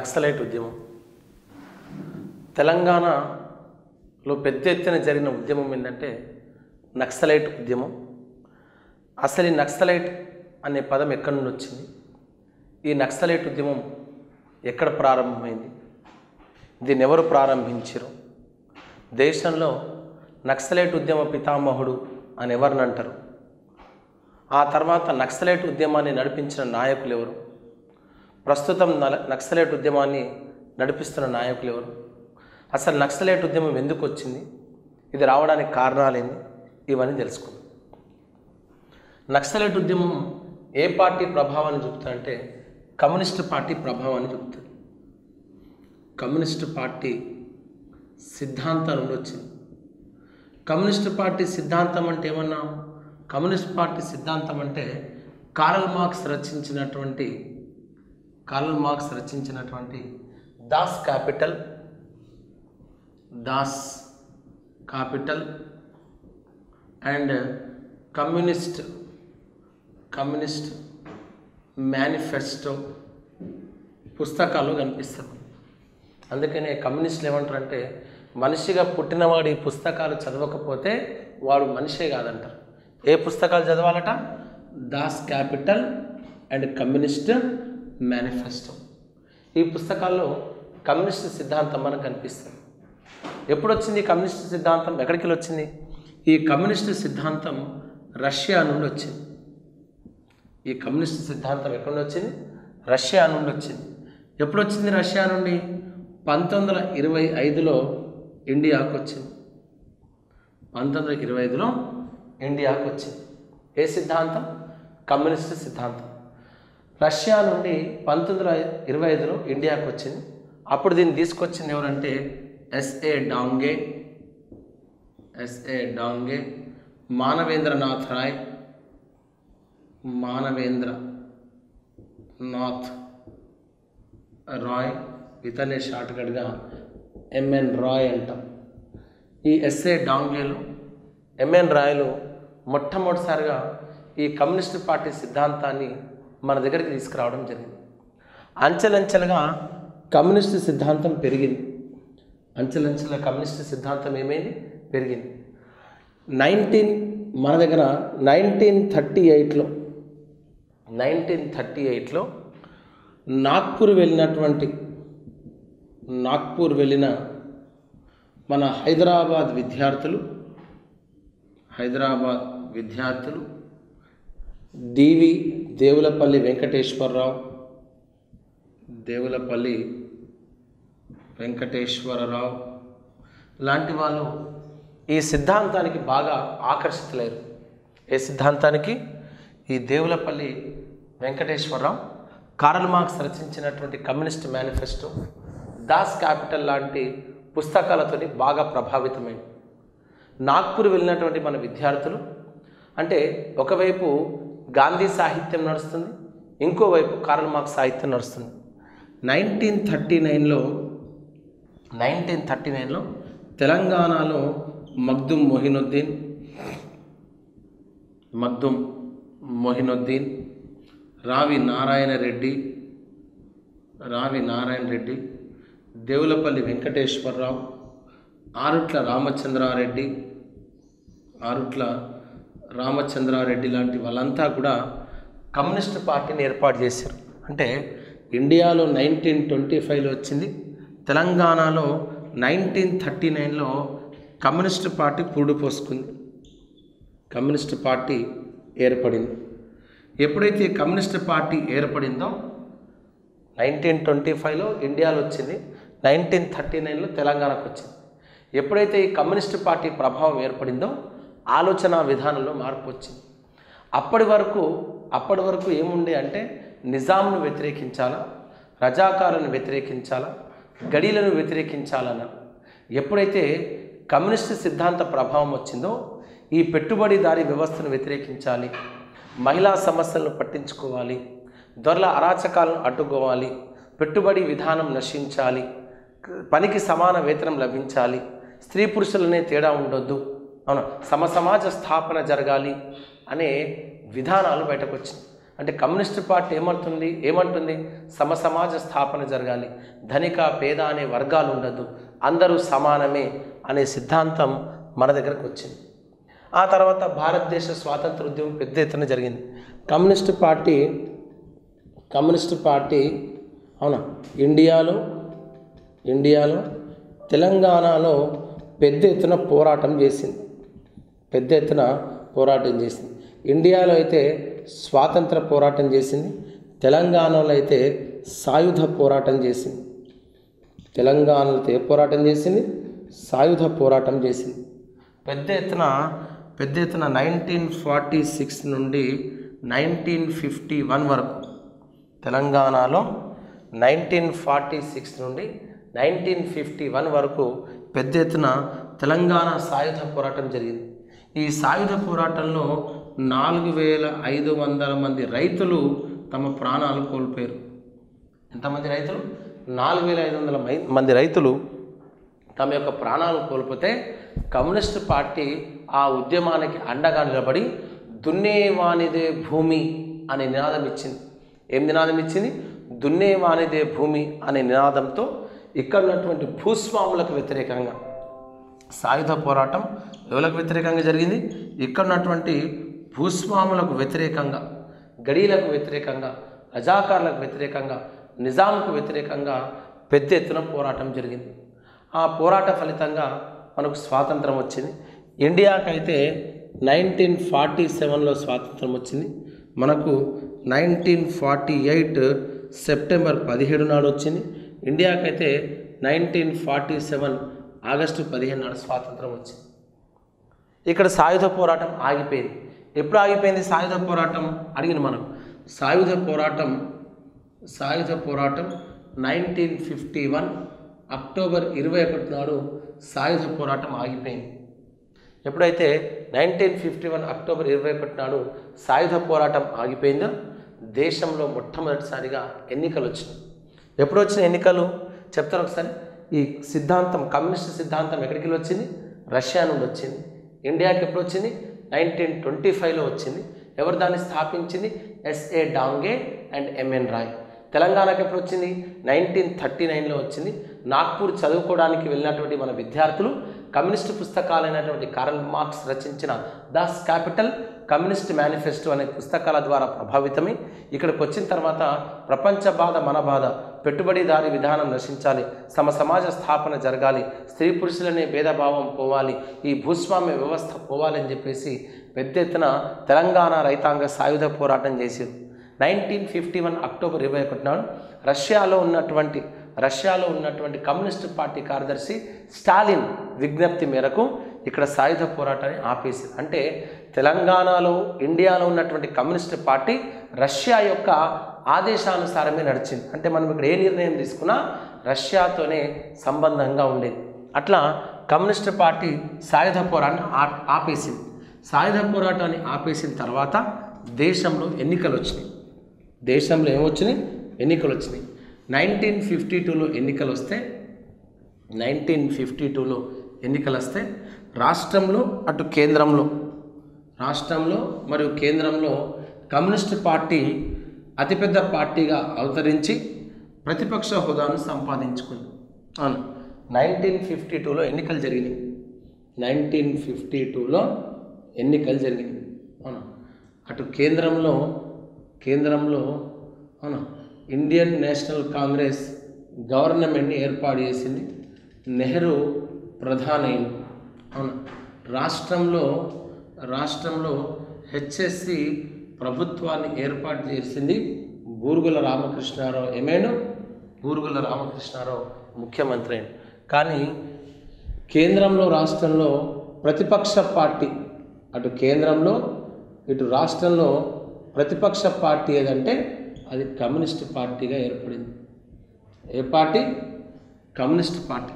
నక్సలైట్ ఉద్యమం. తెలంగాణలో పెద్ద ఎత్తున జరిగిన ఉద్యమం ఏంటంటే నక్సలైట్ ఉద్యమం. అసలు ఈ నక్సలైట్ అనే పదం ఎక్కడి నుండి వచ్చింది? ఈ నక్సలైట్ ఉద్యమం ఎక్కడ ప్రారంభమైంది? దీన్ని ఎవరు ప్రారంభించరు దేశంలో నక్సలైట్ ఉద్యమ పితామహుడు అని ఎవరిని అంటారు? ఆ తర్వాత నక్సలైట్ ఉద్యమాన్ని నడిపించిన నాయకులు ఎవరు? ప్రస్తుతం నల- నక్సలైట్ ఉద్యమాన్ని నడిపిస్తున్న నాయకులు ఎవరు? అసలు నక్సలైట్ ఉద్యమం ఎందుకు వచ్చింది? ఇది రావడానికి కారణాలేంది ఇవన్నీ తెలుసుకుందాం. నక్సలైట్ ఉద్యమం ఏ పార్టీ ప్రభావాన్ని చూపుతుందంటే కమ్యూనిస్ట్ పార్టీ ప్రభావాన్ని చూపుతుంది. కమ్యూనిస్ట్ పార్టీ సిద్ధాంతం నుండి వచ్చింది. కమ్యూనిస్ట్ పార్టీ సిద్ధాంతం అంటే ఏమన్నా? కమ్యూనిస్ట్ పార్టీ సిద్ధాంతం అంటే కార్ల్ మార్క్స్ రచించినటువంటి కార్ల్ మార్క్స్ రచించినటువంటి Das Capital Das Capital and communist communist manifesto పుస్తకాలు కనిపిస్తాయి. అందుకనే కమ్యూనిస్టులు ఏమంటారంటే మనిషిగా పుట్టినవాడు ఈ పుస్తకాలు చదవకపోతే వాడు మనిషే కాదంటారు. ఏ పుస్తకాలు చదవాలట? Das Capital and communist manifesto. ఈ పుస్తకాల్లో కమ్యూనిస్ట్ సిద్ధాంతం మనకు కనిపిస్తుంది. ఎప్పుడు వచ్చింది ఈ కమ్యూనిస్ట్ సిద్ధాంతం? ఎక్కడికి వచ్చింది ఈ కమ్యూనిస్ట్ సిద్ధాంతం రష్యా నుండి వచ్చింది. ఈ కమ్యూనిస్ట్ సిద్ధాంతం ఎక్కడి నుండి వచ్చింది? రష్యా నుండి వచ్చింది. ఎప్పుడు వచ్చింది రష్యా నుండి? పంతొమ్మిది వందల ఇరవై ఐదులో ఇండియాకు వచ్చింది పంతొమ్మిది వందల ఇరవై ఐదులో ఇండియాకు వచ్చింది ఏ సిద్ధాంతం? కమ్యూనిస్ట్ సిద్ధాంతం. రష్యా నుండి పంతొమ్మిది వందల ఇరవై ఐదులో ఇండియాకు వచ్చింది. అప్పుడు దీన్ని తీసుకొచ్చింది ఎవరంటే S A Dange S A Dange Manavendranath Roy Manavendra Nath Roy ఇతనే షార్ట్కట్గా ఎంఎన్ రాయ్ అంటాం. ఈ ఎస్ఏ డాంగేలు ఎంఎన్ రాయలు మొట్టమొదటిసారిగా ఈ కమ్యూనిస్ట్ పార్టీ సిద్ధాంతాన్ని మన దగ్గరికి తీసుకురావడం జరిగింది. అంచెలంచెలుగా కమ్యూనిస్ట్ సిద్ధాంతం పెరిగింది. అంచెలంచెల కమ్యూనిస్ట్ సిద్ధాంతం ఏమైంది? పెరిగింది. నైన్టీన్ మన దగ్గర నైన్టీన్ థర్టీ ఎయిట్లో నైన్టీన్ థర్టీ ఎయిట్లో నాగ్పూర్ వెళ్ళినటువంటి నాగ్పూర్ వెళ్ళిన మన హైదరాబాద్ విద్యార్థులు హైదరాబాద్ విద్యార్థులు డివి దేవులపల్లి వెంకటేశ్వరరావు. దేవులపల్లి వెంకటేశ్వరరావు. లాంటి వాళ్ళు ఈ సిద్ధాంతానికి బాగా ఆకర్షితులయ్యారు. ఏ సిద్ధాంతానికి? ఈ దేవులపల్లి వెంకటేశ్వరరావు కారల్ మార్క్స్ రచించినటువంటి కమ్యూనిస్ట్ మేనిఫెస్టో దాస్ క్యాపిటల్ లాంటి పుస్తకాలతోని బాగా ప్రభావితమైంది. నాగ్పూర్ వెళ్ళినటువంటి మన విద్యార్థులు అంటే ఒకవైపు గాంధీ సాహిత్యం నడుస్తుంది. ఇంకోవైపు కార్ల్ మార్క్స్ సాహిత్యం నడుస్తుంది. నైన్టీన్ థర్టీ నైన్లో నైన్టీన్ థర్టీ నైన్లో తెలంగాణలో మగ్దుమ్ మొహినుద్దీన్ మగ్దుమ్ మొహినుద్దీన్ రావి నారాయణ రెడ్డి రావి నారాయణ రెడ్డి దేవులపల్లి వెంకటేశ్వరరావు ఆరుట్ల రామచంద్రారెడ్డి ఆరుట్ల రామచంద్రారెడ్డి లాంటి వాళ్ళంతా కూడా కమ్యూనిస్ట్ పార్టీని ఏర్పాటు చేశారు. అంటే ఇండియాలో నైన్టీన్ ట్వంటీ ఫైవ్లో వచ్చింది తెలంగాణలో నైన్టీన్ థర్టీ నైన్లో కమ్యూనిస్ట్ పార్టీ పురుడు పోసుకుంది. కమ్యూనిస్ట్ పార్టీ ఏర్పడింది. ఎప్పుడైతే కమ్యూనిస్ట్ పార్టీ ఏర్పడిందో నైన్టీన్ ట్వంటీ ఫైవ్లో ఇండియాలో వచ్చింది నైన్టీన్ థర్టీ నైన్లో తెలంగాణకు వచ్చింది. ఎప్పుడైతే ఈ కమ్యూనిస్ట్ పార్టీ ప్రభావం ఏర్పడిందో ఆలోచన విధానంలో మార్పు వచ్చింది. అప్పటి వరకు అప్పటి వరకు ఏముండే అంటే నిజాంను వ్యతిరేకించాలా రజాకారులను వ్యతిరేకించాలా గడీలను వ్యతిరేకించాలన్న. ఎప్పుడైతే కమ్యూనిస్ట్ సిద్ధాంత ప్రభావం వచ్చిందో ఈ పెట్టుబడిదారీ వ్యవస్థను వ్యతిరేకించాలి మహిళా సమస్యలను పట్టించుకోవాలి దొరల అరాచకాలను అడ్డుకోవాలి పెట్టుబడి విధానం నశించాలి పనికి సమాన వేతనం లభించాలి స్త్రీ పురుషులనే తేడా ఉండొద్దు అవును? సమ సమాజ స్థాపన జరగాలి అనే విధానాలు బయటకు వచ్చింది అంటే కమ్యూనిస్ట్ పార్టీ ఏమంటుంది? ఏమంటుంది? సమసమాజ స్థాపన జరగాలి. ధనిక పేద అనే వర్గాలు ఉండదు అందరూ సమానమే అనే సిద్ధాంతం మన దగ్గరకు వచ్చింది. ఆ తర్వాత భారతదేశ స్వాతంత్ర ఉద్యమం పెద్ద ఎత్తున జరిగింది. కమ్యూనిస్ట్ పార్టీ కమ్యూనిస్ట్ పార్టీ అవునా? ఇండియాలో ఇండియాలో తెలంగాణలో పెద్ద ఎత్తున పోరాటం చేసింది. పెద్ద ఎత్తున పోరాటం చేసింది. ఇండియాలో అయితే స్వాతంత్ర పోరాటం చేసింది. తెలంగాణలో అయితే సాయుధ పోరాటం చేసింది. తెలంగాణలో అయితే పోరాటం చేసింది? సాయుధ పోరాటం చేసింది. పెద్ద ఎత్తున పెద్ద ఎత్తున నైన్టీన్ ఫార్టీ సిక్స్ నుండి నైన్టీన్ ఫిఫ్టీ వన్ వరకు తెలంగాణలో నైన్టీన్ ఫార్టీ సిక్స్ నుండి నైన్టీన్ ఫిఫ్టీ వన్ వరకు పెద్ద ఎత్తున తెలంగాణ సాయుధ పోరాటం జరిగింది. ఈ సాయుధ పోరాటంలో నాలుగు వేల ఐదు వందల మంది రైతులు తమ ప్రాణాలు కోల్పోయారు. ఎంతమంది రైతులు? నాలుగు వేల ఐదు వందల మై- మంది రైతులు తమ యొక్క ప్రాణాలు కోల్పోతే కమ్యూనిస్ట్ పార్టీ ఆ ఉద్యమానికి అండగా నిలబడి దున్నేవానిదే భూమి అనే నినాదం ఇచ్చింది. ఏం నినాదం ఇచ్చింది? దున్నేవానిదే భూమి అనే నినాదంతో ఇక్కడ ఉన్నటువంటి భూస్వాములకు వ్యతిరేకంగా సాయుధ పోరాటం ఎవరికి వ్యతిరేకంగా జరిగింది? ఇక్కడ ఉన్నటువంటి భూస్వాములకు వ్యతిరేకంగా గడీలకు వ్యతిరేకంగా రజాకారులకు వ్యతిరేకంగా నిజాంకు వ్యతిరేకంగా పెద్ద ఎత్తున పోరాటం జరిగింది. ఆ పోరాట ఫలితంగా మనకు స్వాతంత్రం వచ్చింది. ఇండియాకైతే నైన్టీన్ ఫార్టీ సెవెన్లో స్వాతంత్రం వచ్చింది. మనకు నైన్టీన్ ఫార్టీ ఎయిట్ సెప్టెంబర్ పదిహేడు నాడు వచ్చింది. ఇండియాకైతే నైన్టీన్ ఫార్టీ సెవెన్ ఆగస్టు పదిహేను నాడు స్వాతంత్రం వచ్చింది. ఇక్కడ సాయుధ పోరాటం ఆగిపోయింది. ఎప్పుడు ఆగిపోయింది సాయుధ పోరాటం? అడిగిన మనం. సాయుధ పోరాటం సాయుధ పోరాటం నైన్టీన్ ఫిఫ్టీ వన్ అక్టోబర్ ఇరవై ఒకటి నాడు సాయుధ పోరాటం ఆగిపోయింది. ఎప్పుడైతే నైన్టీన్ ఫిఫ్టీ వన్ అక్టోబర్ ఇరవై ఒకటి నాడు సాయుధ పోరాటం ఆగిపోయిందో దేశంలో మొట్టమొదటిసారిగా ఎన్నికలు వచ్చినాయి. ఎప్పుడు వచ్చిన ఎన్నికలు? చెప్తారు ఒకసారి. ఈ సిద్ధాంతం కమ్యూనిస్ట్ సిద్ధాంతం ఎక్కడికి వెళ్ళి వచ్చింది రష్యా నుండి వచ్చింది. ఇండియాకి ఎప్పుడు వచ్చింది? నైన్టీన్ ట్వంటీ ఫైవ్లో వచ్చింది. ఎవరు దాన్ని స్థాపించింది? S A Dange and M N Roy. తెలంగాణకి ఎప్పుడు వచ్చింది? నైన్టీన్ థర్టీ నైన్లో వచ్చింది. నాగ్పూర్ చదువుకోవడానికి వెళ్ళినటువంటి మన విద్యార్థులు కమ్యూనిస్ట్ పుస్తకాలైనటువంటి కారల్ మార్క్స్ రచించిన దాస్ క్యాపిటల్ కమ్యూనిస్ట్ మేనిఫెస్టో అనే పుస్తకాల ద్వారా ప్రభావితమై ఇక్కడికి వచ్చిన తర్వాత ప్రపంచ బాధ మన బాధ పెట్టుబడిదారి విధానం నశించాలి సమ సమాజ స్థాపన జరగాలి స్త్రీ పురుషులనే భేదభావం పోవాలి ఈ భూస్వామ్య వ్యవస్థ పోవాలని చెప్పేసి పెద్ద ఎత్తున తెలంగాణ రైతాంగ సాయుధ పోరాటం చేశారు. నైన్టీన్ ఫిఫ్టీ వన్ అక్టోబర్ ఇరవై ఒకటి నాడు రష్యాలో ఉన్నటువంటి రష్యాలో ఉన్నటువంటి కమ్యూనిస్ట్ పార్టీ కార్యదర్శి స్టాలిన్ విజ్ఞప్తి మేరకు ఇక్కడ సాయుధ పోరాటాన్ని ఆపేసింది అంటే తెలంగాణలో ఇండియాలో ఉన్నటువంటి కమ్యూనిస్ట్ పార్టీ రష్యా యొక్క ఆదేశానుసారమే నడిచింది. అంటే మనం ఇక్కడ ఏ నిర్ణయం తీసుకున్నా రష్యాతోనే సంబంధంగా ఉండేది. అట్లా కమ్యూనిస్ట్ పార్టీ సాయుధ పోరాటాన్ని ఆపేసింది. సాయుధ పోరాటాన్ని ఆపేసిన తర్వాత దేశంలో ఎన్నికలు వచ్చినాయి దేశంలో ఏమొచ్చినాయి? ఎన్నికలు వచ్చినాయి నైన్టీన్ ఫిఫ్టీ టూలో ఎన్నికలు వస్తే నైన్టీన్ ఫిఫ్టీ టూలో ఎన్నికలు వస్తే రాష్ట్రంలో అటు కేంద్రంలో రాష్ట్రంలో మరియు కేంద్రంలో కమ్యూనిస్ట్ పార్టీ అతిపెద్ద పార్టీగా అవతరించి ప్రతిపక్ష హోదాను సంపాదించుకుంది. అవును. నైన్టీన్ ఫిఫ్టీ టూలో ఎన్నికలు జరిగినాయి. నైన్టీన్ ఫిఫ్టీ టూలో ఎన్నికలు జరిగినాయి. అవును. అటు కేంద్రంలో కేంద్రంలో అవును. ఇండియన్ నేషనల్ కాంగ్రెస్ గవర్నమెంట్ని ఏర్పాటు చేసింది నెహ్రూ ప్రధాని అవును? రాష్ట్రంలో రాష్ట్రంలో హెచ్ఎస్సి ప్రభుత్వాన్ని ఏర్పాటు చేసింది బూరుగుల రామకృష్ణారావు ఏమైనా? బూరుగుల రామకృష్ణారావు ముఖ్యమంత్రి అయిన. కానీ కేంద్రంలో రాష్ట్రంలో ప్రతిపక్ష పార్టీ అటు కేంద్రంలో ఇటు రాష్ట్రంలో ప్రతిపక్ష పార్టీ ఏదంటే అది కమ్యూనిస్ట్ పార్టీగా ఏర్పడింది. ఏ పార్టీ? Communist party.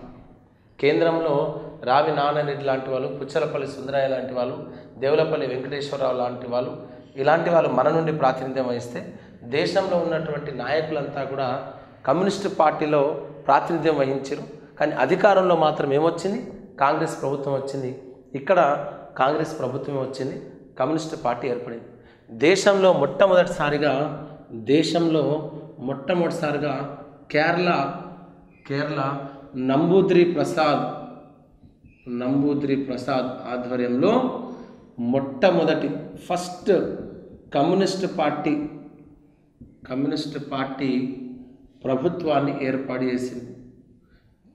కేంద్రంలో రావి నానారెడ్డి లాంటి వాళ్ళు పుచ్చలపల్లి సుందరయ్య లాంటి వాళ్ళు దేవులపల్లి వెంకటేశ్వరరావు లాంటి వాళ్ళు ఇలాంటి వాళ్ళు మన నుండి ప్రాతినిధ్యం వహిస్తే దేశంలో ఉన్నటువంటి నాయకులంతా కూడా కమ్యూనిస్ట్ పార్టీలో ప్రాతినిధ్యం వహించారు కానీ అధికారంలో మాత్రం ఏమొచ్చింది? కాంగ్రెస్ ప్రభుత్వం వచ్చింది. ఇక్కడ కాంగ్రెస్ ప్రభుత్వం వచ్చింది. కమ్యూనిస్ట్ పార్టీ ఏర్పడింది. దేశంలో మొట్టమొదటిసారిగా దేశంలో మొట్టమొదటిసారిగా కేరళ కేరళ నంబూద్రి ప్రసాద్ నంబూద్రి ప్రసాద్ ఆధ్వర్యంలో మొట్టమొదటి first communist party communist party ప్రభుత్వాన్ని ఏర్పాటు చేసింది.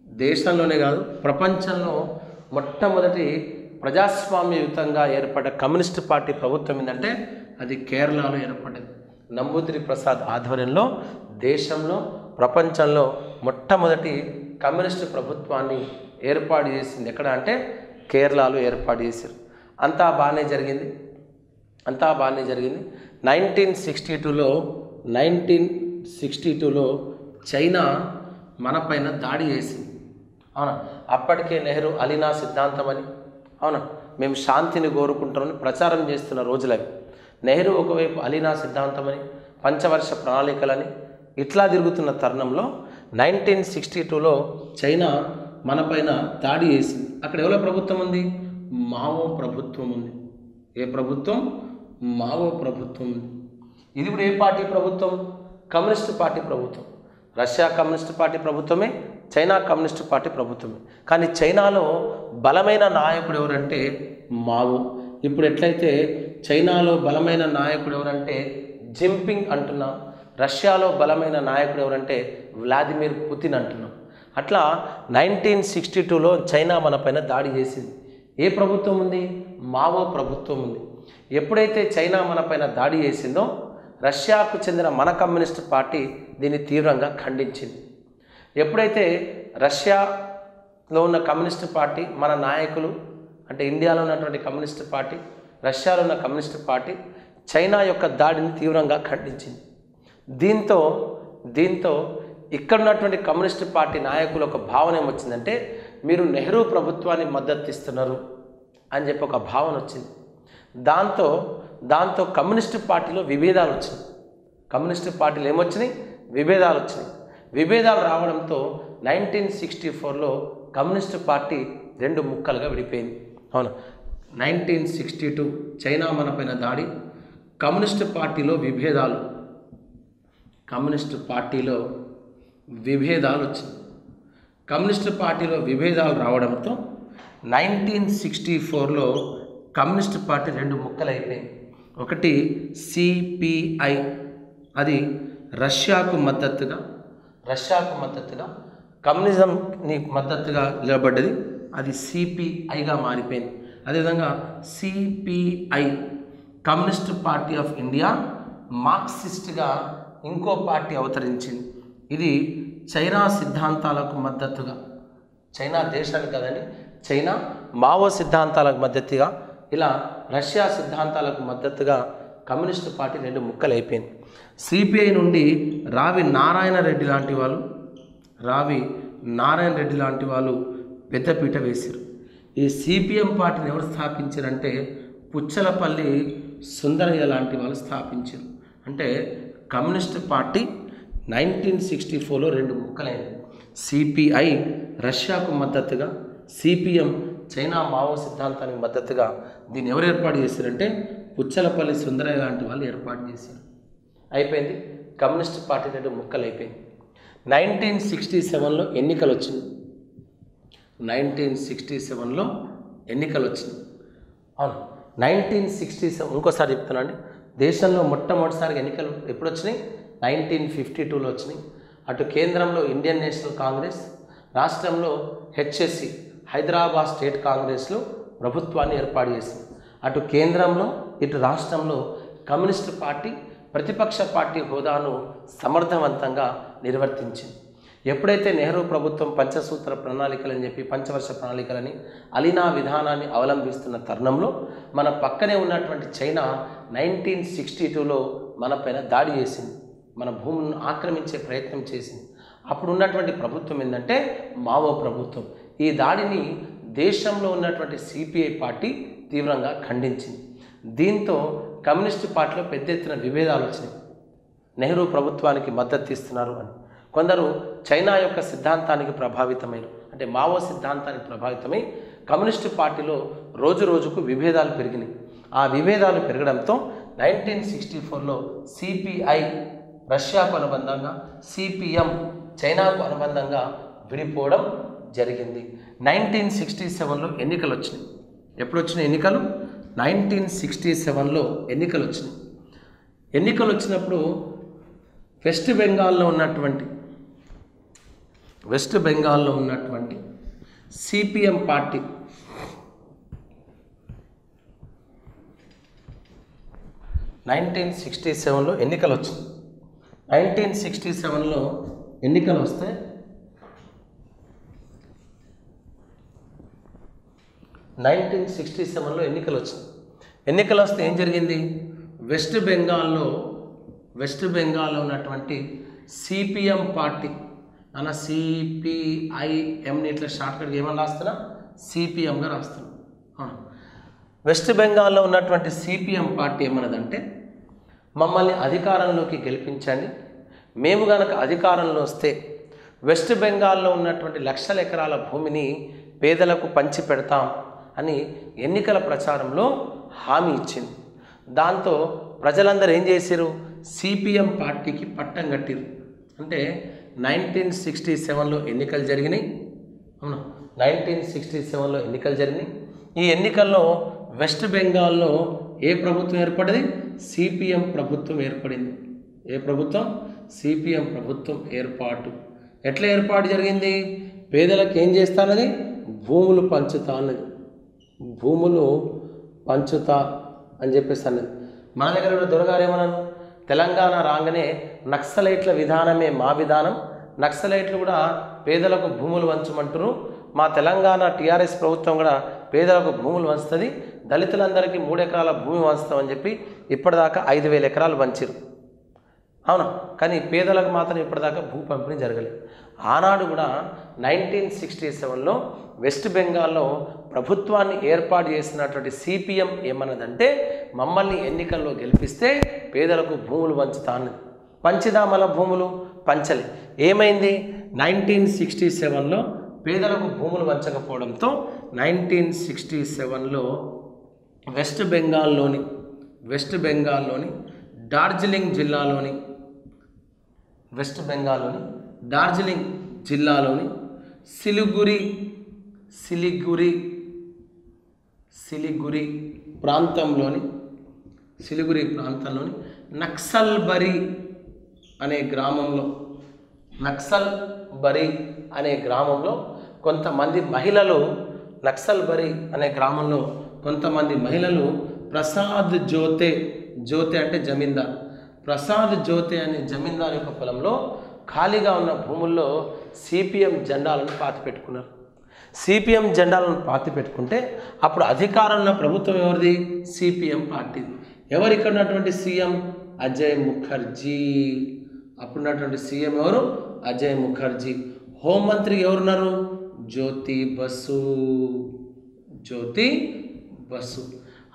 దేశంలోనే కాదు ప్రపంచంలో మొట్టమొదటి ప్రజాస్వామ్యయుతంగా ఏర్పడ్డ కమ్యూనిస్ట్ పార్టీ ప్రభుత్వం ఏంటంటే అది కేరళలో ఏర్పడింది. నంబూదిరి ప్రసాద్ ఆధ్వర్యంలో దేశంలో ప్రపంచంలో మొట్టమొదటి కమ్యూనిస్ట్ ప్రభుత్వాన్ని ఏర్పాటు చేసింది ఎక్కడ అంటే కేరళలో ఏర్పాటు చేశారు. అంతా బాగానే జరిగింది. అంతా బాగానే జరిగింది. నైన్టీన్ సిక్స్టీ టూలో నైన్టీన్ సిక్స్టీ టూలో చైనా మనపైన దాడి చేసింది. అవునా? అప్పటికే నెహ్రూ అలీనా సిద్ధాంతం అని. అవునా? మేము శాంతిని కోరుకుంటామని ప్రచారం చేస్తున్న రోజులవి. నెహ్రూ ఒకవైపు అలీనా సిద్ధాంతమని పంచవర్ష ప్రణాళికలని ఇట్లా తిరుగుతున్న తరుణంలో నైన్టీన్ సిక్స్టీ టూలో చైనా మనపైన దాడి చేసింది. అక్కడ ఎవరో ప్రభుత్వం ఉంది? మావో ప్రభుత్వం ఉంది. ఏ ప్రభుత్వం? మావో ప్రభుత్వం ఉంది. ఇది కూడా ఏ పార్టీ ప్రభుత్వం? కమ్యూనిస్ట్ పార్టీ ప్రభుత్వం. రష్యా కమ్యూనిస్ట్ పార్టీ ప్రభుత్వమే చైనా కమ్యూనిస్ట్ పార్టీ ప్రభుత్వమే. కానీ చైనాలో బలమైన నాయకుడు ఎవరంటే మావో. ఇప్పుడు ఎట్లయితే చైనాలో బలమైన నాయకుడు ఎవరంటే జింపింగ్ అంటున్నాం రష్యాలో బలమైన నాయకుడు ఎవరంటే వ్లాదిమిర్ పుతిన్ అంటున్నాం. అట్లా నైన్టీన్ సిక్స్టీ టూలో చైనా మన పైన దాడి చేసింది. ఏ ప్రభుత్వం ఉంది? మావో ప్రభుత్వం ఉంది. ఎప్పుడైతే చైనా మన పైన దాడి చేసిందో రష్యాకు చెందిన మన కమ్యూనిస్ట్ పార్టీ దీన్ని తీవ్రంగా ఖండించింది. ఎప్పుడైతే రష్యాలో ఉన్న కమ్యూనిస్ట్ పార్టీ మన నాయకులు అంటే ఇండియాలో ఉన్నటువంటి కమ్యూనిస్ట్ పార్టీ రష్యాలో ఉన్న కమ్యూనిస్ట్ పార్టీ చైనా యొక్క దాడిని తీవ్రంగా ఖండించింది. దీంతో దీంతో ఇక్కడ ఉన్నటువంటి కమ్యూనిస్ట్ పార్టీ నాయకులు ఒక భావన ఏమొచ్చిందంటే మీరు నెహ్రూ ప్రభుత్వాన్ని మద్దతు ఇస్తున్నారు అని చెప్పి ఒక భావన వచ్చింది. దాంతో దాంతో కమ్యూనిస్ట్ పార్టీలో విభేదాలు వచ్చినాయి. కమ్యూనిస్ట్ పార్టీలు ఏమొచ్చినాయి? విభేదాలు వచ్చినాయి. విభేదాలు రావడంతో నైన్టీన్ సిక్స్టీ ఫోర్లో కమ్యూనిస్ట్ పార్టీ రెండు ముక్కలుగా విడిపోయింది. అవును? నైన్టీన్ సిక్స్టీ టూ చైనా మనపైన దాడి కమ్యూనిస్ట్ పార్టీలో విభేదాలు. కమ్యూనిస్ట్ పార్టీలో విభేదాలు వచ్చింది. కమ్యూనిస్ట్ పార్టీలో విభేదాలు రావడంతో నైన్టీన్ సిక్స్టీ ఫోర్లో కమ్యూనిస్ట్ పార్టీ రెండు ముక్కలు అయిపోయింది ఒకటి సిపిఐ అది రష్యాకు మద్దతుగా రష్యాకు మద్దతుగా కమ్యూనిజంని మద్దతుగా నిలబడ్డది అది సిపిఐగా మారిపోయింది. అదేవిధంగా CPI communist party of India మార్క్సిస్ట్గా ఇంకో పార్టీ అవతరించింది. ఇది చైనా సిద్ధాంతాలకు మద్దతుగా. చైనా దేశానికి కదండి. చైనా మావో సిద్ధాంతాలకు మద్దతుగా ఇలా రష్యా సిద్ధాంతాలకు మద్దతుగా కమ్యూనిస్టు పార్టీ రెండు ముక్కలైపోయింది. సిపిఐ నుండి రావి నారాయణ రెడ్డి లాంటి వాళ్ళు రావి నారాయణ రెడ్డి లాంటి వాళ్ళు పెద్దపీట వేశారు ఈ సిపిఎం పార్టీని ఎవరు స్థాపించారంటే పుచ్చలపల్లి సుందరయ్య లాంటి వాళ్ళు స్థాపించారు. అంటే కమ్యూనిస్ట్ పార్టీ నైన్టీన్ సిక్స్టీ ఫోర్లో రెండు ముక్కలైంది సిపిఐ రష్యాకు మద్దతుగా సిపిఎం చైనా మావో సిద్ధాంతానికి మద్దతుగా దీన్ని ఎవరు ఏర్పాటు చేశారంటే పుచ్చలపల్లి సుందరయ్య లాంటి వాళ్ళు ఏర్పాటు చేశారు అయిపోయింది. కమ్యూనిస్ట్ పార్టీ రెండు ముక్కలు అయిపోయింది నైన్టీన్ సిక్స్టీ సెవెన్లో ఎన్నికలు వచ్చింది నైన్టీన్ సిక్స్టీ సెవెన్లో ఎన్నికలు వచ్చినాయి అవును. నైన్టీన్ సిక్స్టీ సెవెన్ ఇంకోసారి చెప్తున్నాను దేశంలో మొట్టమొదటిసారిగా ఎన్నికలు ఎప్పుడు వచ్చినాయి నైన్టీన్ ఫిఫ్టీ టూలో వచ్చినాయి. అటు కేంద్రంలో ఇండియన్ నేషనల్ కాంగ్రెస్ రాష్ట్రంలో హెచ్ఎస్సి హైదరాబాద్ స్టేట్ కాంగ్రెస్లో ప్రభుత్వాన్ని ఏర్పాటు చేసింది. అటు కేంద్రంలో ఇటు రాష్ట్రంలో కమ్యూనిస్ట్ పార్టీ ప్రతిపక్ష పార్టీ హోదాను సమర్థవంతంగా నిర్వర్తించింది. ఎప్పుడైతే నెహ్రూ ప్రభుత్వం పంచసూత్ర ప్రణాళికలని చెప్పి పంచవర్ష ప్రణాళికలని అలీనా విధానాన్ని అవలంబిస్తున్న తరుణంలో మన పక్కనే ఉన్నటువంటి చైనా నైన్టీన్ సిక్స్టీ టూలో మన పైన దాడి చేసింది. మన భూములను ఆక్రమించే ప్రయత్నం చేసింది. అప్పుడు ఉన్నటువంటి ప్రభుత్వం ఏంటంటే మావో ప్రభుత్వం. ఈ దాడిని దేశంలో ఉన్నటువంటి సిపిఐ పార్టీ తీవ్రంగా ఖండించింది. దీంతో కమ్యూనిస్టు పార్టీలో పెద్ద ఎత్తున విభేదాలు వచ్చినాయి. నెహ్రూ ప్రభుత్వానికి మద్దతు ఇస్తున్నారు అని. కొందరు చైనా యొక్క సిద్ధాంతానికి ప్రభావితమైన అంటే మావో సిద్ధాంతానికి ప్రభావితమై కమ్యూనిస్టు పార్టీలో రోజు రోజుకు విభేదాలు పెరిగినాయి. ఆ విభేదాలు పెరగడంతో నైన్టీన్ సిక్స్టీ ఫోర్లో సిపిఐ రష్యాకు అనుబంధంగా సిపిఎం చైనాకు అనుబంధంగా విడిపోవడం జరిగింది. నైన్టీన్ సిక్స్టీ సెవెన్లో ఎన్నికలు వచ్చినాయి ఎప్పుడు వచ్చిన ఎన్నికలు? నైన్టీన్ సిక్స్టీ సెవెన్లో ఎన్నికలు వచ్చినాయి ఎన్నికలు వచ్చినప్పుడు వెస్ట్ బెంగాల్లో ఉన్నటువంటి వెస్ట్ బెంగాల్లో ఉన్నటువంటి సిపిఎం పార్టీ నైన్టీన్ సిక్స్టీ సెవెన్లో ఎన్నికలు వచ్చింది నైన్టీన్ సిక్స్టీ సెవెన్లో ఎన్నికలు వస్తే నైన్టీన్ సిక్స్టీ సెవెన్లో ఎన్నికలు వచ్చింది ఎన్నికలు వస్తే ఏం జరిగింది? వెస్ట్ బెంగాల్లో వెస్ట్ బెంగాల్లో ఉన్నటువంటి సిపిఎం పార్టీ అన్న సిపిఐఎంని ఇట్లా షార్ట్కట్గా ఏమని రాస్తున్నా? సిపిఎంగా రాస్తున్నా. అవును వెస్ట్ బెంగాల్లో ఉన్నటువంటి సిపిఎం పార్టీ ఏమన్నదంటే మమ్మల్ని అధికారంలోకి గెలిపించండి. మేము గనక అధికారంలో వస్తే వెస్ట్ బెంగాల్లో ఉన్నటువంటి లక్షల ఎకరాల భూమిని పేదలకు పంచి పెడతాం అని ఎన్నికల ప్రచారంలో హామీ ఇచ్చింది. దాంతో ప్రజలందరూ ఏం చేశారు సిపిఎం పార్టీకి పట్టం కట్టిరు అంటే నైన్టీన్ సిక్స్టీ సెవెన్లో ఎన్నికలు జరిగినాయి. అవునా? నైన్టీన్ సిక్స్టీ సెవెన్లో ఎన్నికలు జరిగినాయి. ఈ ఎన్నికల్లో వెస్ట్ బెంగాల్లో ఏ ప్రభుత్వం ఏర్పడింది? సిపిఎం ప్రభుత్వం ఏర్పడింది. ఏ ప్రభుత్వం? సిపిఎం ప్రభుత్వం ఏర్పాటు. ఎట్లా ఏర్పాటు జరిగింది? పేదలకు ఏం చేస్తానది? భూములు పంచుతా అన్నది. భూములు పంచుతా అని చెప్పేసి అన్నది. మన దగ్గర దొరగారు ఏమన్నాను తెలంగాణ రాగానే నక్సలైట్ల విధానమే మా విధానం. నక్సలైట్లు కూడా పేదలకు భూములు వంచమంటారు. మా తెలంగాణ టీఆర్ఎస్ ప్రభుత్వం కూడా పేదలకు భూములు వంచుతుంది. దళితులందరికీ మూడెకరాల భూమి వంచుతామని చెప్పి ఇప్పటిదాకా ఐదు వేల ఎకరాలు వంచిరు అవునా. కానీ పేదలకు మాత్రం ఇప్పటిదాకా భూ పంపిణీ జరగలేదు. ఆనాడు కూడా నైన్టీన్ సిక్స్టీ సెవెన్లో వెస్ట్ బెంగాల్లో ప్రభుత్వాన్ని ఏర్పాటు చేసినటువంటి సిపిఎం ఏమన్నదంటే మమ్మల్ని ఎన్నికల్లో గెలిపిస్తే పేదలకు భూములు పంచుతాను. పంచిదామల భూములు? పంచలే. ఏమైంది? నైన్టీన్ సిక్స్టీ సెవెన్లో పేదలకు భూములు పంచకపోవడంతో నైన్టీన్ సిక్స్టీ సెవెన్లో వెస్ట్ బెంగాల్లోని వెస్ట్ బెంగాల్లోని డార్జిలింగ్ జిల్లాలోని వెస్ట్ బెంగాల్లోని డార్జిలింగ్ జిల్లాలోని సిలిగురి సిలిగురి సిలిగురి ప్రాంతంలోని సిలిగురి ప్రాంతంలోని నక్సల్బరి అనే గ్రామంలో నక్సల్ బరి అనే గ్రామంలో కొంతమంది మహిళలు నక్సల్ బరి అనే గ్రామంలో కొంతమంది మహిళలు ప్రసాద్ జ్యోతే జ్యోతి అంటే జమీందార్. ప్రసాద్ జ్యోతి అనే జమీందారు యొక్క పొలంలో ఖాళీగా ఉన్న భూముల్లో సిపిఎం జెండాలను పాతి పెట్టుకున్నారు. సిపిఎం జెండాలను పాతి పెట్టుకుంటే అప్పుడు అధికారంలో ప్రభుత్వం ఎవరిది? సిపిఎం పార్టీది ఎవరు ఇక్కడ ఉన్నటువంటి సీఎం? అజయ్ ముఖర్జీ. అప్పుడున్నటువంటి సీఎం ఎవరు? అజయ్ ముఖర్జీ. హోంమంత్రి ఎవరున్నారు? జ్యోతి బసు. జ్యోతి బసు.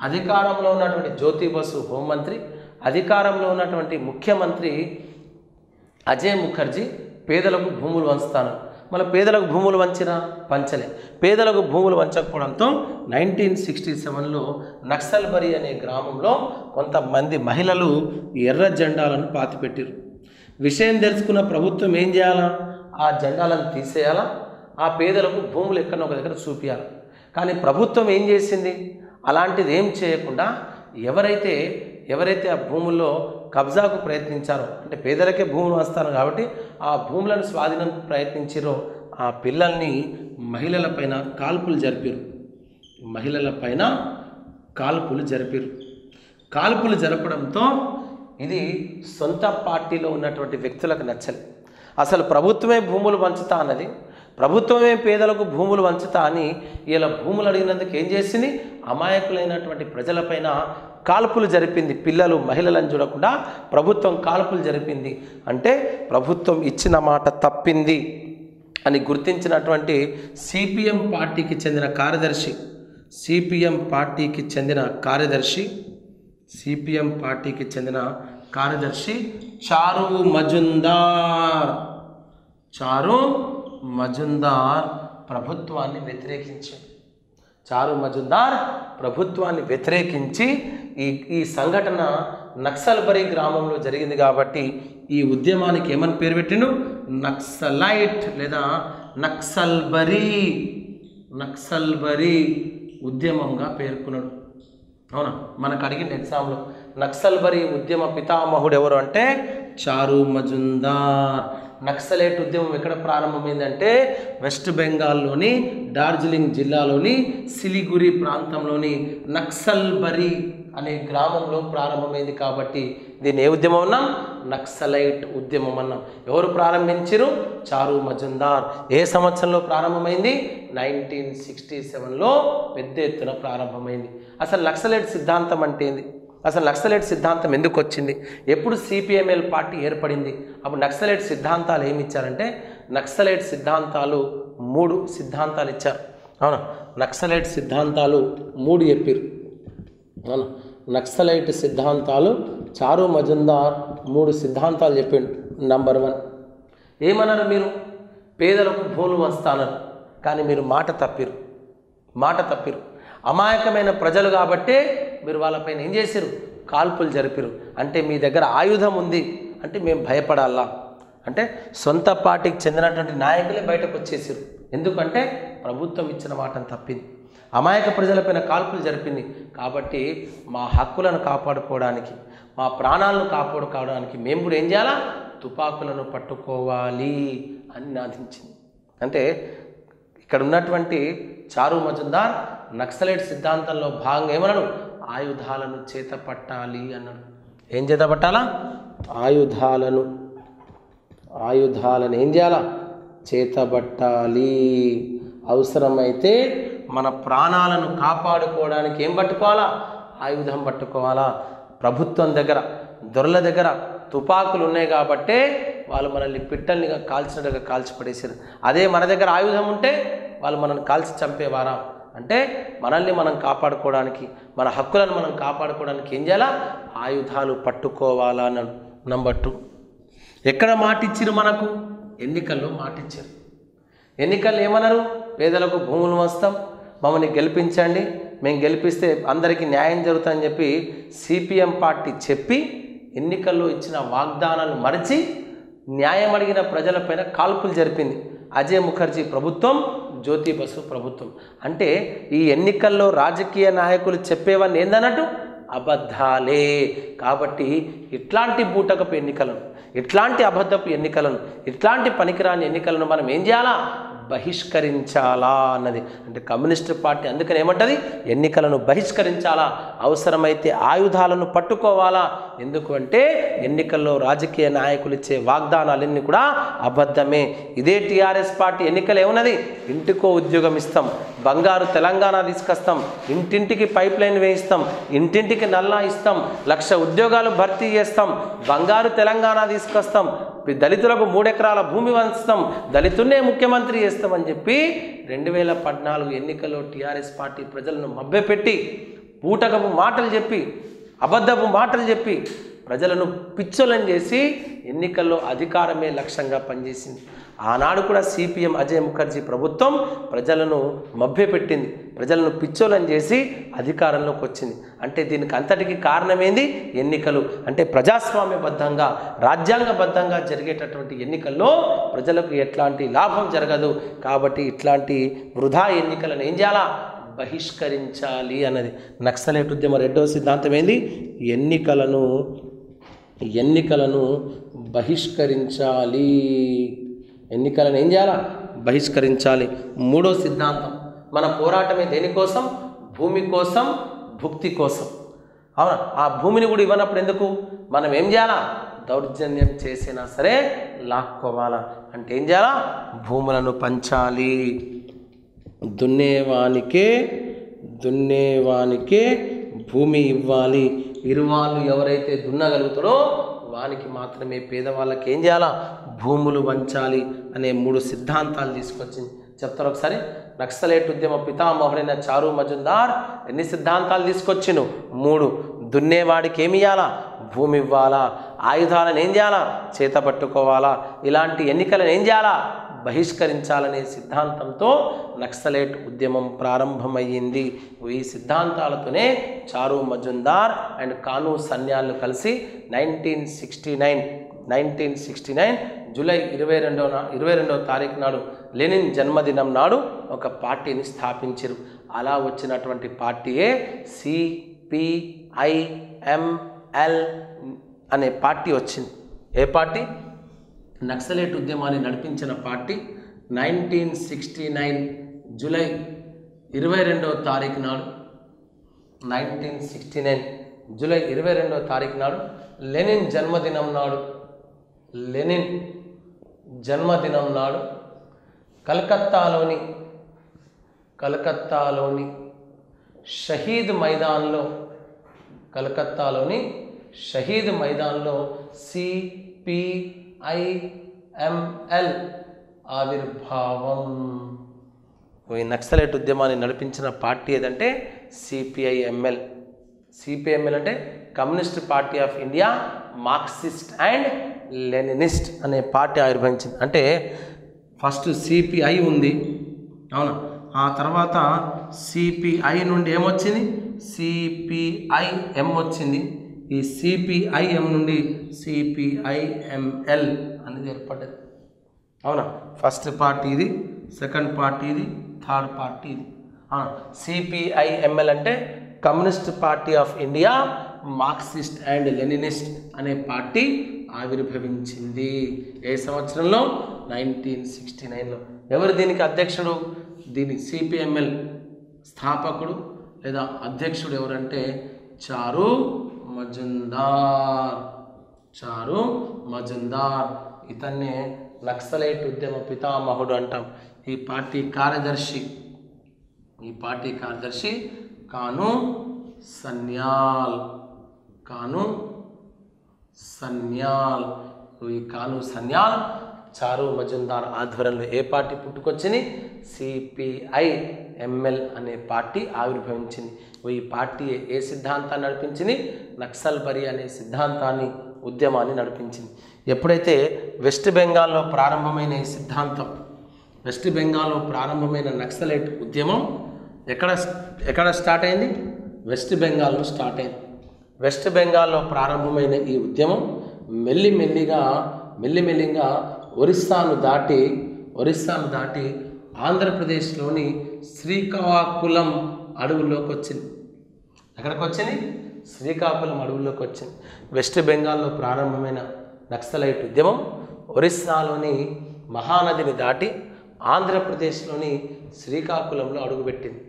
అధికారంలో ఉన్నటువంటి జ్యోతి బసు హోంమంత్రి. అధికారంలో ఉన్నటువంటి ముఖ్యమంత్రి అజయ్ ముఖర్జీ పేదలకు భూములు వంచుతాను. మళ్ళీ పేదలకు భూములు వంచినా పంచలే. పేదలకు భూములు వంచకపోవడంతో నైన్టీన్ సిక్స్టీ సెవెన్లో నక్సల్బరి అనే గ్రామంలో కొంతమంది మహిళలు ఎర్ర జెండాలను పాతిపెట్టారు. విషయం తెలుసుకున్న ప్రభుత్వం ఏం చేయాలా? ఆ జెండాలను తీసేయాలా? ఆ పేదలకు భూములు ఎక్కడో ఒక దగ్గర చూపించాలి కానీ ప్రభుత్వం ఏం చేసింది? అలాంటిది ఏం చేయకుండా ఎవరైతే ఎవరైతే ఆ భూముల్లో కబ్జాకు ప్రయత్నించారో అంటే పేదలకే భూములు వస్తారు కాబట్టి ఆ భూములను స్వాధీనం ప్రయత్నించారో ఆ పిల్లల్ని మహిళలపైన కాల్పులు జరిపారు. మహిళలపైన కాల్పులు జరిపారు. కాల్పులు జరపడంతో ఇది సొంత పార్టీలో ఉన్నటువంటి వ్యక్తులకు నచ్చలి. అసలు ప్రభుత్వమే భూములు పంచుతా అన్నది ప్రభుత్వమే పేదలకు భూములు వంచుతా అని ఇలా భూములు అడిగినందుకు ఏం చేసింది? అమాయకులైనటువంటి ప్రజలపైన కాల్పులు జరిపింది. పిల్లలు మహిళలను చూడకుండా ప్రభుత్వం కాల్పులు జరిపింది. అంటే ప్రభుత్వం ఇచ్చిన మాట తప్పింది అని గుర్తించినటువంటి సిపిఎం పార్టీకి చెందిన కార్యదర్శి సిపిఎం పార్టీకి చెందిన కార్యదర్శి సిపిఎం పార్టీకి చెందిన కార్యదర్శి చారు మజుందార్. చారు మజుందార్ ప్రభుత్వాన్ని వ్యతిరేకించింది చారు మజుందార్ ప్రభుత్వాన్ని వ్యతిరేకించి ఈ ఈ సంఘటన నక్సల్బరీ గ్రామంలో జరిగింది కాబట్టి ఈ ఉద్యమానికి ఏమని పేరు పెట్టిండు? నక్సలైట్ లేదా నక్సల్బరీ నక్సల్బరీ ఉద్యమంగా పేర్కొన్నాడు. అవునా? మనకు అడిగిన ఎగ్జామ్లో. నక్సల్బరీ ఉద్యమ పితామహుడు ఎవరు అంటే? చారు మజుందార్. నక్సలైట్ ఉద్యమం ఎక్కడ ప్రారంభమైందంటే వెస్ట్ బెంగాల్లోని డార్జిలింగ్ జిల్లాలోని సిలిగురి ప్రాంతంలోని నక్సల్బరి అనే గ్రామంలో ప్రారంభమైంది కాబట్టి దీన్ని ఏ ఉద్యమం అన్నాం నక్సలైట్ ఉద్యమం అన్నాం ఎవరు ప్రారంభించారు? చారు మజుందార్. ఏ సంవత్సరంలో ప్రారంభమైంది? నైన్టీన్ సిక్స్టీ సెవెన్లో పెద్ద ఎత్తున ప్రారంభమైంది. అసలు నక్సలైట్ సిద్ధాంతం అంటే ఏంది? అసలు నక్సలైట్ సిద్ధాంతం ఎందుకు వచ్చింది? ఎప్పుడు సిపిఎంఎల్ పార్టీ ఏర్పడింది? అప్పుడు నక్సలైట్ సిద్ధాంతాలు ఏమి ఇచ్చారంటే నక్సలైట్ సిద్ధాంతాలు మూడు సిద్ధాంతాలు ఇచ్చారు. అవునా? నక్సలైట్ సిద్ధాంతాలు మూడు చెప్పారు అవునా? నక్సలైట్ సిద్ధాంతాలు చారు మజుందార్ మూడు సిద్ధాంతాలు చెప్పిండు. నంబర్ వన్ ఏమన్నారు మీరు? పేదలకు భూములు వస్తానని. కానీ మీరు మాట తప్పిరు మాట తప్పిరు అమాయకమైన ప్రజలు కాబట్టే మీరు వాళ్ళపైన ఏం చేసిరు కాల్పులు జరిపిరు అంటే మీ దగ్గర ఆయుధం ఉంది. అంటే మేము భయపడాలా? అంటే సొంత పార్టీకి చెందినటువంటి నాయకులే బయటకు వచ్చేసారు ఎందుకంటే ప్రభుత్వం ఇచ్చిన మాటను తప్పింది. అమాయక ప్రజలపైన కాల్పులు జరిపింది. కాబట్టి మా హక్కులను కాపాడుకోవడానికి మా ప్రాణాలను కాపాడుకోవడానికి మేము కూడా ఏం చేయాలా? తుపాకులను పట్టుకోవాలి అని నాదించింది. అంటే ఇక్కడ ఉన్నటువంటి చారు మజుందార్ నక్సలైట్ సిద్ధాంతంలో భాగంగా ఏమన్నాడు? ఆయుధాలను చేత పట్టాలి అన్నాడు. ఏం చేతపట్టాలా? ఆయుధాలను ఆయుధాలను ఏం చేయాలా చేతబట్టాలి. అవసరమైతే మన ప్రాణాలను కాపాడుకోవడానికి ఏం పట్టుకోవాలా? ఆయుధం పట్టుకోవాలా? ప్రభుత్వం దగ్గర దొరల దగ్గర తుపాకులు ఉన్నాయి కాబట్టే వాళ్ళు మనల్ని పిట్టల్నిగా కాల్చినట్టుగా కాల్చిపడేసారు అదే మన దగ్గర ఆయుధం ఉంటే వాళ్ళు మనల్ని కాల్చి చంపేవారా? అంటే మనల్ని మనం కాపాడుకోవడానికి మన హక్కులను మనం కాపాడుకోవడానికి ఏం చేయాలా? ఆయుధాలు పట్టుకోవాలా అన్నాడు. నంబర్ టూ ఎక్కడ మాటిచ్చిరు మనకు? ఎన్నికల్లో మాటిచ్చారు. ఎన్నికల్లో ఏమన్నారు పేదలకు భూములు వస్తాం మమ్మల్ని గెలిపించండి మేము గెలిపిస్తే అందరికీ న్యాయం జరుగుతుందని చెప్పి సిపిఎం పార్టీ చెప్పి ఎన్నికల్లో ఇచ్చిన వాగ్దానాలు మరచి న్యాయం అడిగిన ప్రజలపైన కాల్పులు జరిపింది. అజయ్ ముఖర్జీ ప్రభుత్వం జ్యోతి బసు ప్రభుత్వం. అంటే ఈ ఎన్నికల్లో రాజకీయ నాయకులు చెప్పేవన్నీ ఏందన్నట్టు? అబద్ధాలే. కాబట్టి ఇట్లాంటి బూటకపు ఎన్నికలను ఇట్లాంటి అబద్ధపు ఎన్నికలను ఇట్లాంటి పనికిరాని ఎన్నికలను మనం ఏం చేయాలా? బహిష్కరించాలా అన్నది. అంటే కమ్యూనిస్ట్ పార్టీ అందుకని ఏమంటది? ఎన్నికలను బహిష్కరించాలా? అవసరమైతే ఆయుధాలను పట్టుకోవాలా? ఎందుకంటే ఎన్నికల్లో రాజకీయ నాయకులు ఇచ్చే వాగ్దానాలన్నీ కూడా అబద్ధమే. ఇదే టీఆర్ఎస్ పార్టీ ఎన్నికలు ఏమున్నది? ఇంటికో ఉద్యోగం ఇస్తాం. బంగారు తెలంగాణ తీసుకొస్తాం. ఇంటింటికి పైప్ లైన్ వేయిస్తాం. ఇంటింటికి నల్లా ఇస్తాం. లక్ష ఉద్యోగాలు భర్తీ చేస్తాం. బంగారు తెలంగాణ తీసుకొస్తాం. దళితులకు మూడెకరాల భూమి వంచుతాం దళితున్నే ముఖ్యమంత్రి చేస్తామని చెప్పి రెండు వేల పద్నాలుగు ఎన్నికల్లో టీఆర్ఎస్ పార్టీ ప్రజలను మభ్యపెట్టి పూటకపు మాటలు చెప్పి అబద్ధపు మాటలు చెప్పి ప్రజలను పిచ్చోలను చేసి ఎన్నికల్లో అధికారమే లక్ష్యంగా పనిచేసింది. ఆనాడు కూడా సిపిఎం అజయ్ ముఖర్జీ ప్రభుత్వం ప్రజలను మభ్యపెట్టింది. ప్రజలను పిచ్చోలని చేసి అధికారంలోకి వచ్చింది. అంటే దీనికి అంతటికి కారణమేంది? ఎన్నికలు. అంటే ప్రజాస్వామ్యబద్ధంగా రాజ్యాంగబద్ధంగా జరిగేటటువంటి ఎన్నికల్లో ప్రజలకు ఎట్లాంటి లాభం జరగదు. కాబట్టి ఇట్లాంటి వృధా ఎన్నికలను ఏం చేయాలా? బహిష్కరించాలి అన్నది. నక్సలైట్ ఉద్యమ రెండవ సిద్ధాంతం ఏంది ఎన్నికలను ఎన్నికలను బహిష్కరించాలి. ఎన్నికలను ఏం చేయాలా? బహిష్కరించాలి. మూడో సిద్ధాంతం. మన పోరాటమే దేనికోసం భూమి కోసం భుక్తి కోసం. అవునా? ఆ భూమిని కూడా ఇవ్వనప్పుడు ఎందుకు? మనం ఏం చేయాలా? దౌర్జన్యం చేసినా సరే లాక్కోవాలా. అంటే ఏం చేయాలా? భూములను పంచాలి. దున్నేవానికే దున్నేవానికే భూమి ఇవ్వాలి. ఇరువాళ్ళు ఎవరైతే దున్నగలుగుతాడో వానికి మాత్రమే పేదవాళ్ళకి ఏం చేయాలా? భూములు వంచాలి అనే మూడు సిద్ధాంతాలు తీసుకొచ్చింది. చెప్తారు ఒకసారి నక్సలేట్ ఉద్యమ పితామహుడైన చారు మజుందార్ ఎన్ని సిద్ధాంతాలు తీసుకొచ్చిను మూడు. దున్నేవాడికి ఏమి ఇవ్వాలా భూమి ఇవ్వాలా? ఆయుధాలను ఏం చేయాలా? చేత పట్టుకోవాలా? ఇలాంటి ఎన్నికలను ఏం చేయాలా? బహిష్కరించాలనే సిద్ధాంతంతో నక్సలేట్ ఉద్యమం ప్రారంభమయ్యింది. ఈ సిద్ధాంతాలతోనే చారు మజుందార్ అండ్ కాను సన్యాలు కలిసి nineteen sixty nine nineteen sixty nine July ఇరవై రెండవ నా ఇరవై రెండవ తారీఖు నాడు లెనిన్ జన్మదినం నాడు ఒక పార్టీని స్థాపించారు. అలా వచ్చినటువంటి పార్టీయే సిపిఐఎంఎల్ అనే పార్టీ వచ్చింది. ఏ పార్టీ? నక్సలైట్ ఉద్యమాన్ని నడిపించిన party nineteen sixty nine July ఇరవై రెండవ తారీఖు నాడు నైన్టీన్ సిక్స్టీ నైన్ జూలై ఇరవై రెండవ తారీఖు నాడు లెనిన్ జన్మదినం నాడు లెనిన్ జన్మదినం నాడు కలకత్తాలోని కలకత్తాలోని షహీద్ మైదాన్లో కలకత్తాలోని షహీద్ మైదాన్లో సిపిఐఎంఎల్ ఆవిర్భావం. ఈ నక్సలైట్ ఉద్యమాన్ని నడిపించిన పార్టీ ఏదంటే సిపిఐఎంఎల్ సిపిఎంఎల్ అంటే communist party of India Marxist and Leninist అనే పార్టీ ఆవిర్భవించింది. అంటే ఫస్ట్ సిపిఐ ఉంది. అవునా? ఆ తర్వాత సిపిఐ నుండి ఏమొచ్చింది? సిపిఐఎం వచ్చింది? ఈ సిపిఐఎం నుండి సిపిఐఎంఎల్ అనేది ఏర్పడ్డది. అవునా? ఫస్ట్ పార్టీ ఇది సెకండ్ పార్టీ ఇది థర్డ్ పార్టీ ఇది. సిపిఐఎంఎల్ అంటే communist party of India Marxist and Leninist అనే పార్టీ ఆవిర్భవించింది. ఏ సంవత్సరంలో? నైన్టీన్ సిక్స్టీ నైన్లో. ఎవరు దీనికి అధ్యక్షుడు? దీని సిపిఎంఎల్ స్థాపకుడు లేదా అధ్యక్షుడు ఎవరంటే చారు మజుందార్. చారు మజుందార్. ఇతన్నే నక్సలైట్ ఉద్యమ పితామహుడు అంటాం. ఈ పార్టీ కార్యదర్శి ఈ పార్టీ కార్యదర్శి కాను సన్యాల్. కాను సన్యాల్. ఈ కాను సన్యాల్ చారు మజుందార్ ఆధ్వర్యంలో ఏ పార్టీ పుట్టుకొచ్చింది? సిపిఐ ఎంఎల్ అనే పార్టీ ఆవిర్భవించింది. ఈ పార్టీ ఏ సిద్ధాంతాన్ని నడిపించింది? నక్సల్ బరి అనే సిద్ధాంతాన్ని ఉద్యమాన్ని నడిపించింది. ఎప్పుడైతే వెస్ట్ బెంగాల్లో ప్రారంభమైన ఈ సిద్ధాంతం వెస్ట్ బెంగాల్లో ప్రారంభమైన నక్సలైట్ ఉద్యమం ఎక్కడ ఎక్కడ స్టార్ట్ అయింది? వెస్ట్ బెంగాల్లో స్టార్ట్ అయింది. వెస్ట్ బెంగాల్లో ప్రారంభమైన ఈ ఉద్యమం మెల్లిమెల్లిగా మెల్లిమెల్లిగా ఒరిస్సాను దాటి ఒరిస్సాను దాటి ఆంధ్రప్రదేశ్లోని శ్రీకాకుళం అడవుల్లోకి వచ్చింది ఎక్కడికి వచ్చింది శ్రీకాకుళం అడవుల్లోకి వచ్చింది వెస్ట్ బెంగాల్లో ప్రారంభమైన నక్సలైట్ ఉద్యమం ఒరిస్సాలోని మహానదిని దాటి ఆంధ్రప్రదేశ్లోని శ్రీకాకుళంలో అడుగుపెట్టింది.